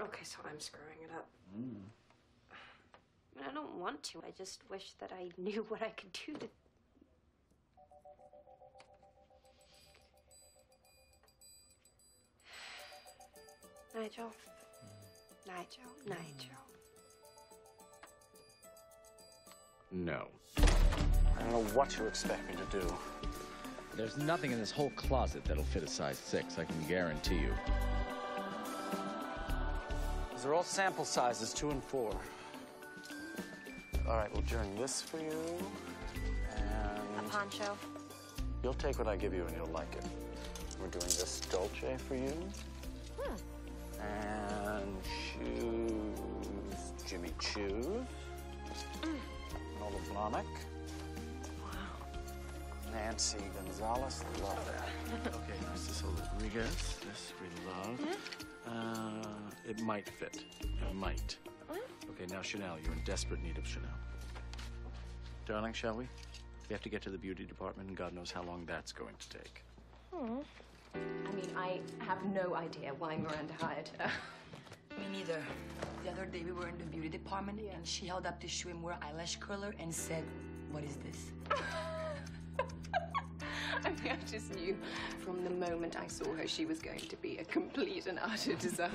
Okay, so I'm screwing it up. Mm. I mean, I don't want to. I just wish that I knew what I could do to. Nigel. Nigel. Nigel. No. I don't know what you expect me to do. There's nothing in this whole closet that'll fit a size six, I can guarantee you. These are all sample sizes, two and four. All right, we'll journey this for you. A poncho. you'll take what I give you and you'll like it. We're doing this Dolce for you. Hmm. And shoes, Jimmy Choo. Manolo Blahnik. Nancy Gonzalez, love that. okay, Narciso Rodriguez, this we love. Uh, it might fit. It might. Okay, now Chanel, you're in desperate need of Chanel. Darling, shall we? We have to get to the beauty department, and God knows how long that's going to take. Hmm. I mean, I have no idea why Miranda hired her. Me neither. The other day we were in the beauty department and she held up the Shu Uemura eyelash curler and said, What is this? I just knew from the moment I saw her she was going to be a complete and utter disaster.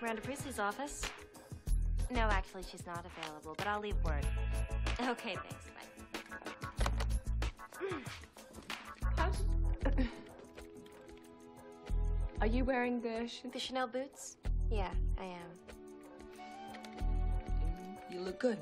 Miranda Priestly's office? No, actually, she's not available, but I'll leave word. Okay, thanks. Bye. Are you wearing the... sh- The Chanel boots? Yeah, I am. You look good.